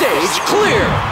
stage clear!